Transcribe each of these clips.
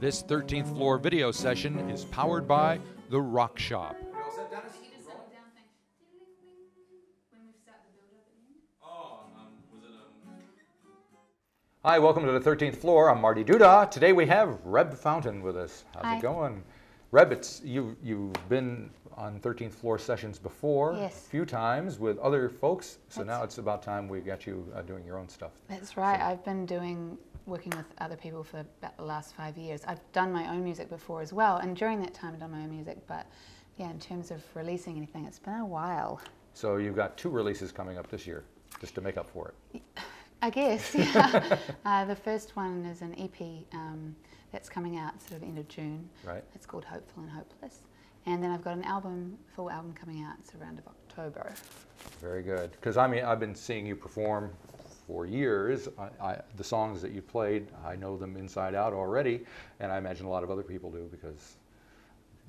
This 13th floor video session is powered by The Rock Shop. Hi, welcome to the 13th floor. I'm Marty Duda. Today we have Reb Fountain with us. How's Hi. it going? Reb, it's you. You've been on 13th floor sessions before, Yes. a few times with other folks. So That's- now it's about time we got you uh, doing your own stuff. That's right. I've been doing working with other people for about the last five years. I've done my own music before as well, and during that time I've done my own music. But yeah, in terms of releasing anything, it's been a while. So you've got two releases coming up this year, just to make up for it. I guess. Yeah. uh, the first one is an EP um, that's coming out sort of end of June. Right. It's called Hopeful and Hopeless. And then I've got an album, full album coming out. It's around of October. Very good. Because I mean, I've been seeing you perform for years. I, I, the songs that you played, I know them inside out already, and I imagine a lot of other people do because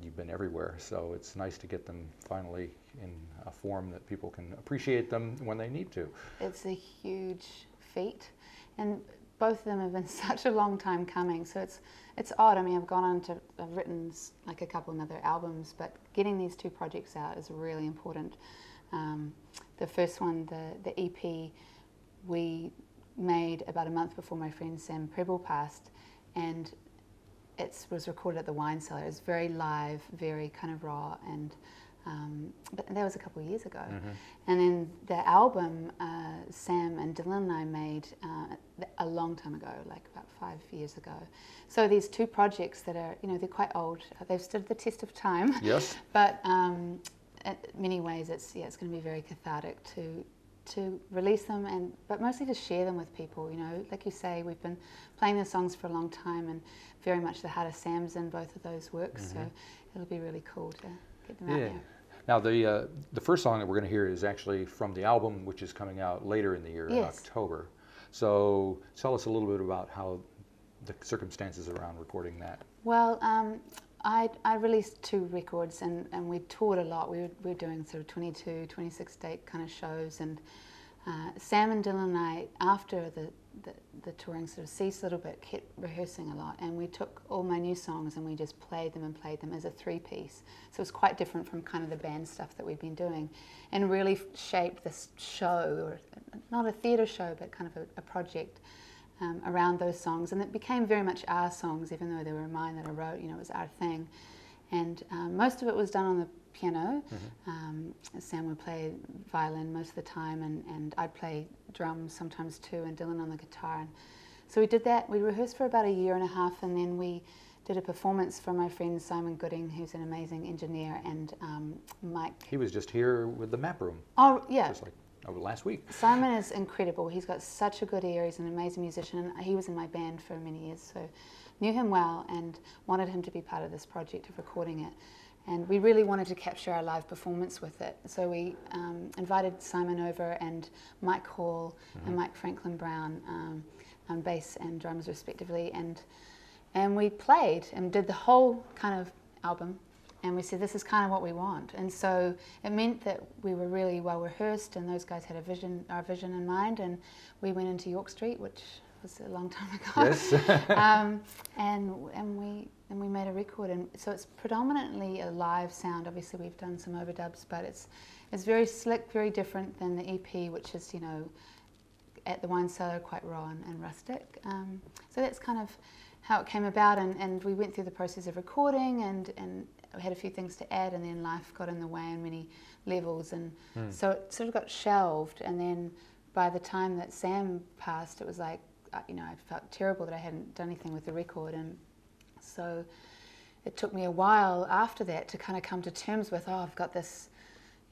you've been everywhere. So it's nice to get them finally in a form that people can appreciate them when they need to. It's a huge feat, and both of them have been such a long time coming. So it's it's odd. I mean, I've gone on to I've written like a couple of other albums, but getting these two projects out is really important. Um, the first one, the the EP, we made about a month before my friend Sam Prebble passed, and it was recorded at the Wine Cellar. It was very live, very kind of raw, and um, but that was a couple of years ago. And then the album, uh, Sam and Dylan and I made uh, a long time ago, like about five years ago. So these two projects that are, you know, they're quite old. They've stood the test of time. Yes. But um, in many ways, it's yeah, it's going to be very cathartic to to release them and but mostly to share them with people. You know, like you say, we've been playing the songs for a long time, and very much the heart of Sam's in both of those works. So it'll be really cool to get them out Mm-hmm. Yeah. there. Now the uh, the first song that we're going to hear is actually from the album, which is coming out later in the year in Yes. October. So tell us a little bit about how the circumstances around recording that. Well, um, I, I released two records and, and we toured a lot. We were, we were doing sort of 22, 26 date kind of shows. And uh, Sam and Dylan and I, after the, the, the touring sort of ceased a little bit, kept rehearsing a lot. And we took all my new songs and we just played them and played them as a three piece. So it was quite different from kind of the band stuff that we'd been doing and really shaped this show, or not a theatre show, but kind of a, a project um, around those songs, and it became very much our songs, even though they were mine that I wrote. You know, it was our thing, and um, most of it was done on the piano. Um, Sam would play violin most of the time, and, and I'd play drums sometimes too, and Dylan on the guitar. And so we did that. We rehearsed for about a year and a half, and then we did a performance for my friend Simon Gooding, who's an amazing engineer, and um, Mike. He was just here with the map room, Oh yeah, just like over last week. Simon is incredible. He's got such a good ear. He's an amazing musician. and He was in my band for many years, so knew him well and wanted him to be part of this project of recording it. And we really wanted to capture our live performance with it. So we um, invited Simon over and Mike Hall and Mike Franklin Brown um, on bass and drums respectively. And and we played and did the whole kind of album and we said this is kind of what we want and so it meant that we were really well rehearsed and those guys had a vision our vision in mind and we went into york street which was a long time ago Yes. um, and and we and we made a record and so it's predominantly a live sound obviously we've done some overdubs but it's it's very slick very different than the ep which is you know at the wine cellar quite raw and, and rustic. Um, so that's kind of how it came about, and, and we went through the process of recording, and, and we had a few things to add, and then life got in the way on many levels, and so it sort of got shelved. And then by the time that Sam passed, it was like, you know, I felt terrible that I hadn't done anything with the record, and so it took me a while after that to kind of come to terms with, oh, I've got this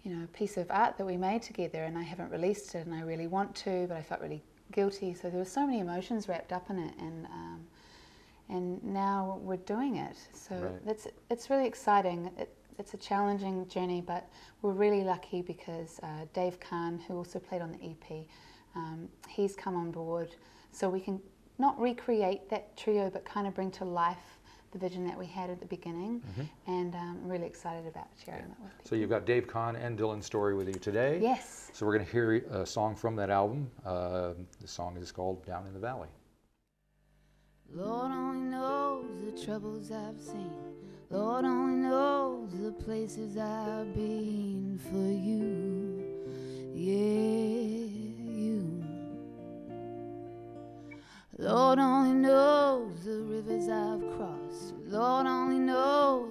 you know, piece of art that we made together and I haven't released it and I really want to, but I felt really guilty. So there were so many emotions wrapped up in it and um, and now we're doing it. So Right. that's it's really exciting. It, it's a challenging journey, but we're really lucky because uh, Dave Kahn, who also played on the EP, um, he's come on board, so we can not recreate that trio, but kind of bring to life the vision that we had at the beginning. And um, I'm really excited about sharing that with people. So you've got Dave Kahn and Dylan Storey with you today. Yes. So we're going to hear a song from that album. Uh, the song is called Down in the Valley. Lord only knows the troubles I've seen. Lord only knows the places I've been for you. Yeah, Lord only knows the rivers I've crossed. Lord only knows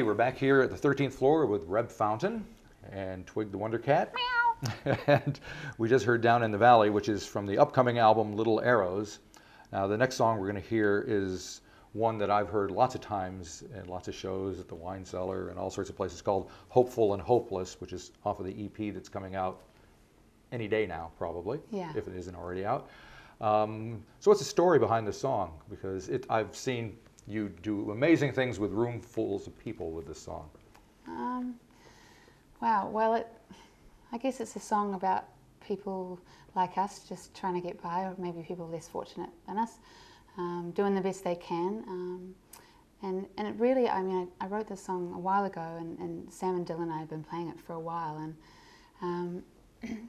We're back here at the 13th floor with Reb Fountain and Twig the Wonder Cat. and we just heard Down in the Valley, which is from the upcoming album Little Arrows. Now, the next song we're going to hear is one that I've heard lots of times in lots of shows at the Wine Cellar and all sorts of places called Hopeful and Hopeless, which is off of the EP that's coming out any day now, probably, Yeah. if it isn't already out. Um, so, what's the story behind the song? Because it, I've seen you do amazing things with roomfuls of people with this song. Um, wow. Well, it, I guess it's a song about people like us just trying to get by, or maybe people less fortunate than us, um, doing the best they can. Um, and, and it really, I mean, I, I wrote this song a while ago, and, and Sam and Dylan and I have been playing it for a while. And um,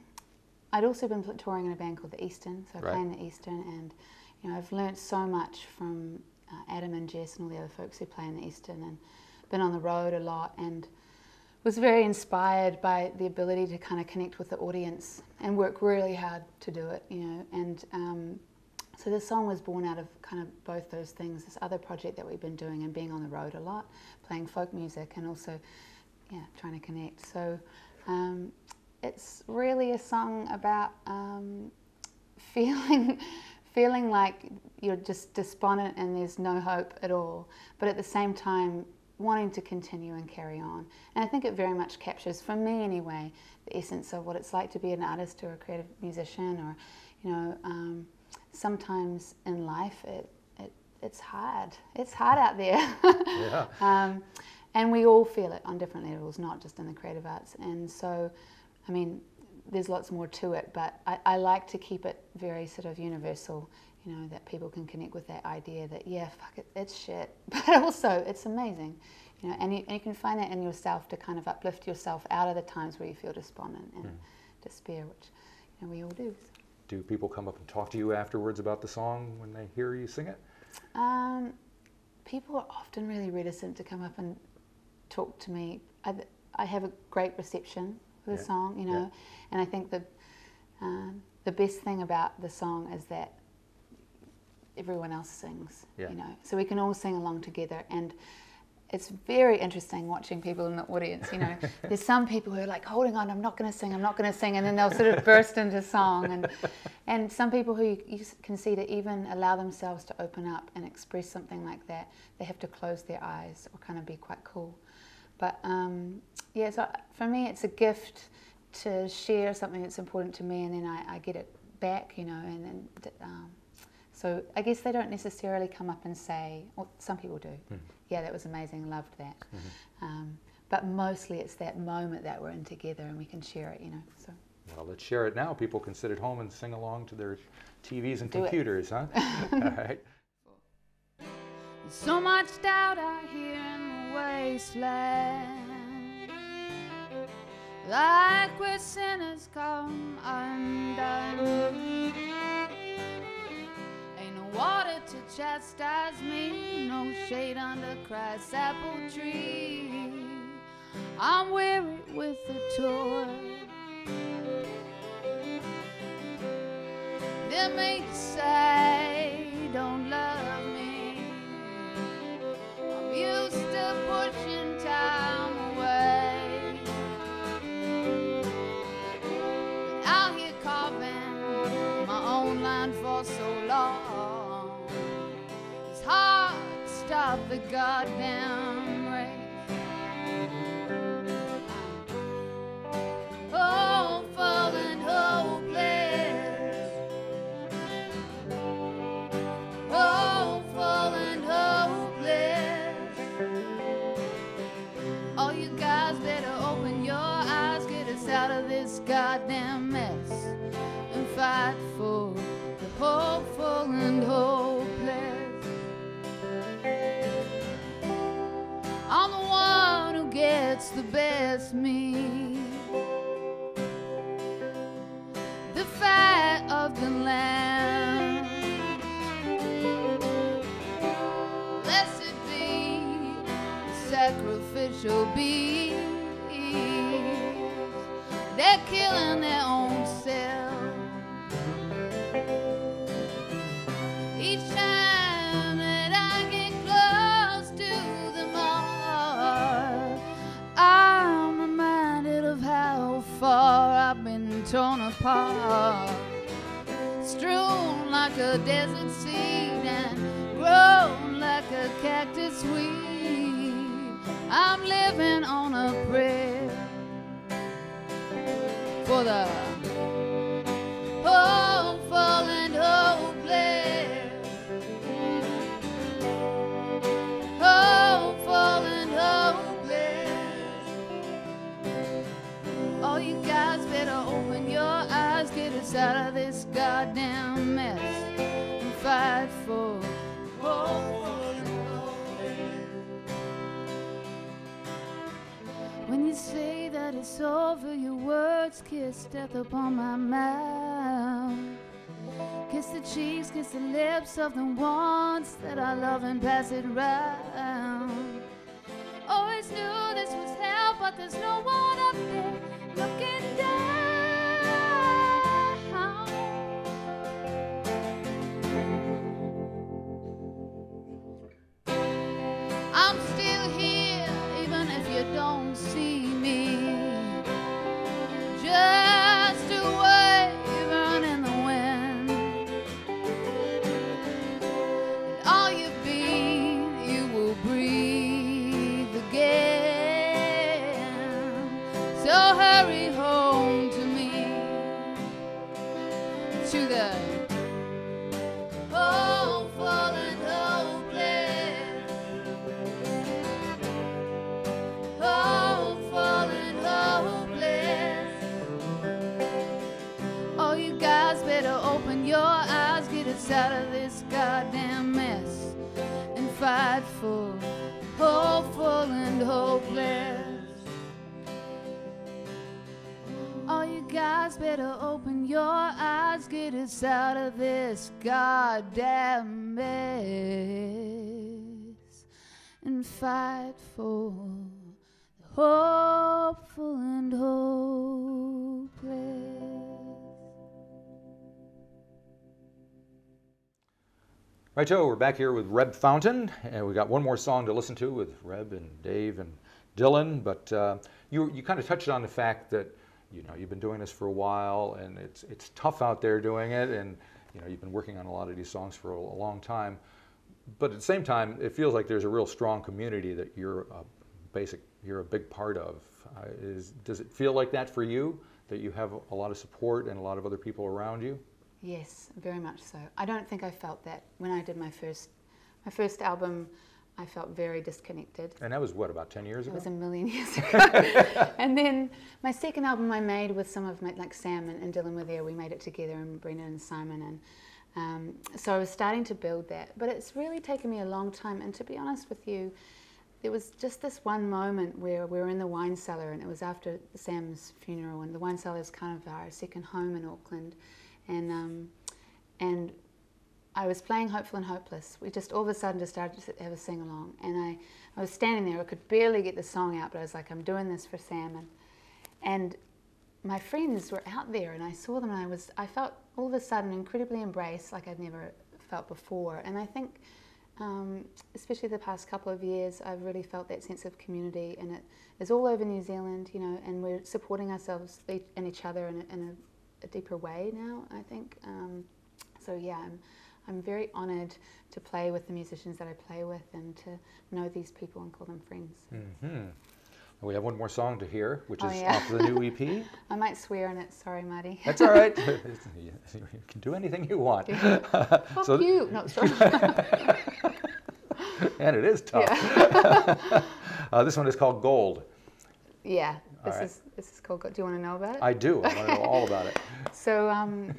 I'd also been touring in a band called the Eastern, so I Right. play in the Eastern, and you know I've learnt so much from uh, Adam and Jess and all the other folks who play in the Eastern, and been on the road a lot, and was very inspired by the ability to kind of connect with the audience and work really hard to do it, you know. And um, so this song was born out of kind of both those things. This other project that we've been doing and being on the road a lot, playing folk music, and also yeah, trying to connect. So um, it's really a song about um, feeling feeling like you're just despondent and there's no hope at all, but at the same time wanting to continue and carry on. And I think it very much captures, for me anyway, the essence of what it's like to be an artist or a creative musician or, you know, um, sometimes in life it, it it's hard. It's hard out there. Yeah. um, and we all feel it on different levels, not just in the creative arts. And so, I mean, there's lots more to it, but I, I like to keep it very sort of universal. You know that people can connect with that idea that yeah, fuck it, it's shit, but also it's amazing. You know, and you, and you can find that in yourself to kind of uplift yourself out of the times where you feel despondent and despair, which you know we all do. Do people come up and talk to you afterwards about the song when they hear you sing it? Um, people are often really reticent to come up and talk to me. I, I have a great reception the Yeah, song, you yeah. know, and I think the um, the best thing about the song is that everyone else sings, Yeah. you know, so we can all sing along together and. It's very interesting watching people in the audience. You know, there's some people who are like, "Holding on, I'm not going to sing, I'm not going to sing," and then they'll sort of burst into song. And and some people who you, you can see to even allow themselves to open up and express something like that, they have to close their eyes or kind of be quite cool. But um, yeah, so for me, it's a gift to share something that's important to me, and then I, I get it back, you know. And then d- um, so I guess they don't necessarily come up and say, or some people do, yeah, that was amazing, loved that. Um, but mostly it's that moment that we're in together and we can share it, you know. So Well, let's share it now. People can sit at home and sing along to their TVs and Do it. computers, huh? All right. So much doubt out here in the wasteland. Like where sinners come undone. Ain't no water to chastise me, no shade under Christ's apple tree. I'm weary with the toil. Them make you the goddamn sacrificial bees. For the hopeful and hopeless. Hopeful and hopeless. All you guys better open your eyes, get us out of this goddamn mess, and fight for hope. When you say that it's over, your words kiss death upon my mouth. Kiss the cheeks, kiss the lips of the ones that I love and pass it round. Always knew this was hell, but there's no one up there looking down. Better open your eyes, get us out of this goddamn mess, and fight for hopeful and hopeless. Oh, you guys better open your eyes, get us out of this goddamn mess, and fight for hopeful and hopeless. Right, we're back here with Reb Fountain, and we got one more song to listen to with Reb and Dave and Dylan. But uh, you you kind of touched on the fact that you know you've been doing this for a while, and it's it's tough out there doing it, and you know you've been working on a lot of these songs for a, a long time. But at the same time, it feels like there's a real strong community that you're a basic you're a big part of. Uh, is does it feel like that for you? That you have a lot of support and a lot of other people around you? Yes, very much so. I don't think I felt that when I did my first my first album. I felt very disconnected. And that was what about ten years ago? It was a million years ago. and then my second album I made with some of my, like Sam and, and Dylan were there. We made it together, and Brendan and Simon. And um, so I was starting to build that. But it's really taken me a long time. And to be honest with you, there was just this one moment where we were in the wine cellar, and it was after Sam's funeral. And the wine cellar is kind of our second home in Auckland. And, um, and I was playing Hopeful and Hopeless. We just all of a sudden just started to have a sing along. And I, I was standing there, I could barely get the song out, but I was like, I'm doing this for Sam. And, and my friends were out there and I saw them and I was I felt all of a sudden incredibly embraced like I'd never felt before. And I think um, especially the past couple of years, I've really felt that sense of community, and it is all over New Zealand, you know, and we're supporting ourselves and each other in a, in a, a deeper way now. I think um, so. Yeah, I'm I'm very honoured to play with the musicians that I play with, and to know these people and call them friends. hmm We have one more song to hear, which Oh, is yeah. off the new EP. I might swear in it. Sorry, Marty. That's all right. you can do anything you want. Fuck so- you. No, sorry. and it is tough. yeah. Uh, this one is called Gold. yeah. This right. is this is called. Do you want to know about it? I do. I want to know all about it. So, um,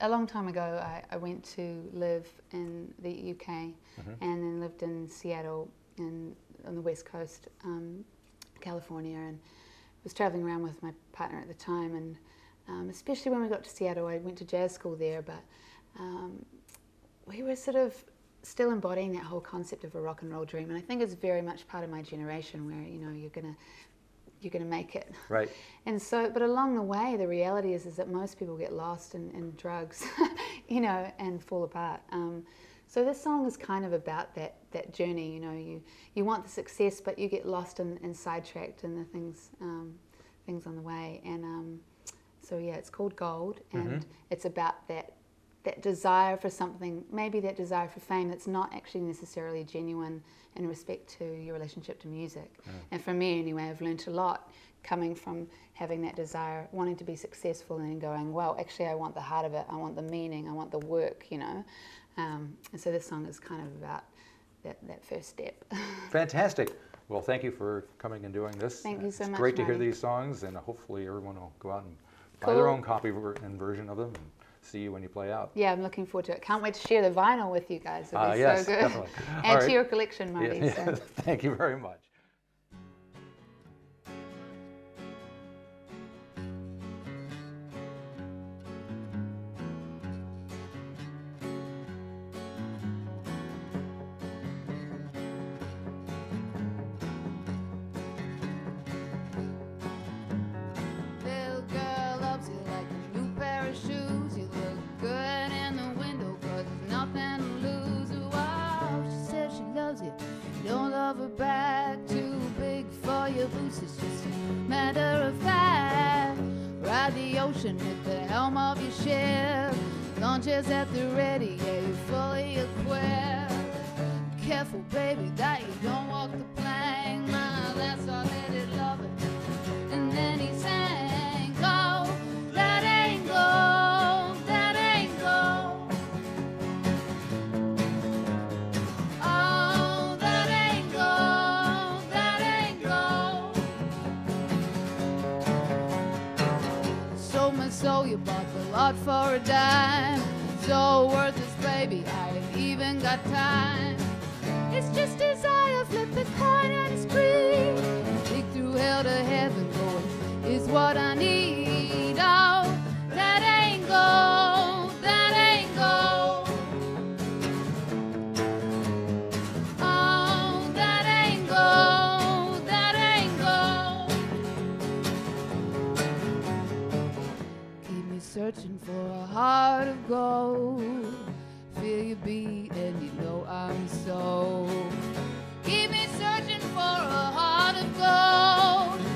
a long time ago, I, I went to live in the UK Mm-hmm. and then lived in Seattle and on the west coast, um, California, and was traveling around with my partner at the time. And um, especially when we got to Seattle, I went to jazz school there, but um, we were sort of still embodying that whole concept of a rock and roll dream. And I think it's very much part of my generation where you know you're gonna you're gonna make it. Right. And so, but along the way, the reality is, is that most people get lost in, in drugs, you know, and fall apart. Um, so this song is kind of about that that journey. You know, you you want the success, but you get lost and, and sidetracked in the things um, things on the way. And um, so yeah, it's called Gold, and it's about that that desire for something, maybe that desire for fame that's not actually necessarily genuine in respect to your relationship to music. And for me, anyway, I've learned a lot coming from having that desire, wanting to be successful, and going, well, actually, I want the heart of it, I want the meaning, I want the work, you know. Um, and so this song is kind of about that, that first step. Fantastic. Well, thank you for coming and doing this. Thank you so it's much, great to hear these songs, and hopefully everyone will go out and buy their own copy and version of them see you when you play out. yeah, I'm looking forward to it. Can't wait to share the vinyl with you guys. It'll Ah, be yes, so good. definitely. All Add right. to your collection, Marty. Yeah, so. Thank you very much. Ocean at the helm of your ship. Launches at the ready, yeah, you're fully equipped. Careful, baby, bought for a dime. So worth worthless, baby, I ain't even got time. It's just desire, flip the coin and scream. Dig through hell to heaven, boy, is what I need. Oh, that ain't gold, searching for a heart of gold. Feel you beat and you know I'm so. Keep me searching for a heart of gold.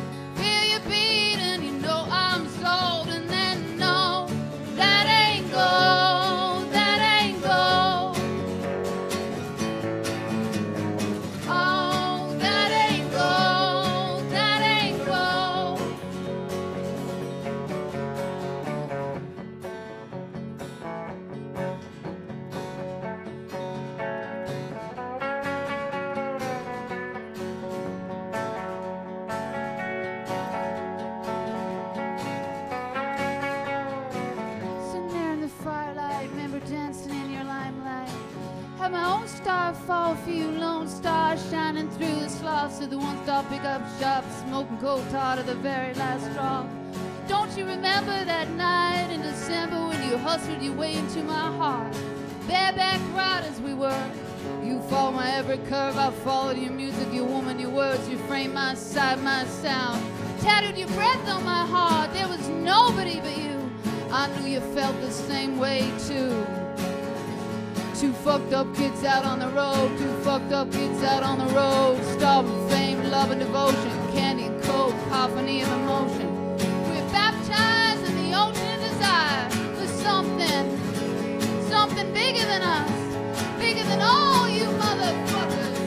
Stop pickup shop, smoking coal tar to the very last straw. Don't you remember that night in December when you hustled your way into my heart? Bareback riders we were. You followed my every curve, I followed your music, your woman, your words, you framed my side, my sound. Tattooed your breath on my heart, there was nobody but you. I knew you felt the same way too. Two fucked up kids out on the road, two fucked up kids out on the road. Starving fame, love and devotion, candy and coke, harmony and emotion. We're baptized in the ocean of desire for something, something bigger than us, bigger than all you motherfuckers.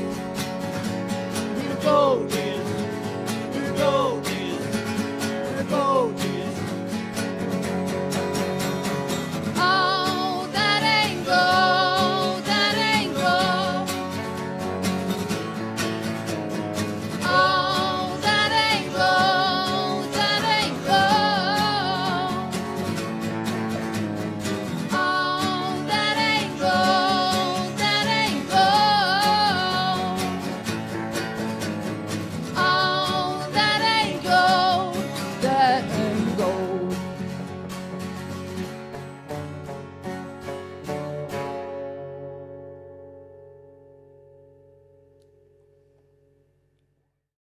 Here we go, kids. Here we go.